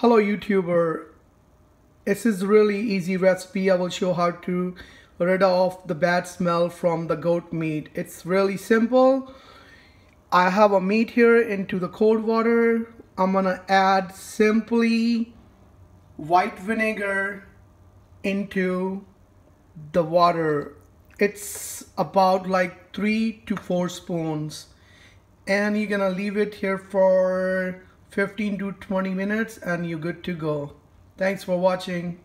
Hello YouTuber. This is really easy recipe. I will show how to rid off the bad smell from the goat meat. It's really simple. I have a meat here into the cold water. I'm gonna add simply white vinegar into the water. It's about like three to four spoons and you're gonna leave it here for 15 to 20 minutes and you're good to go. Thanks for watching.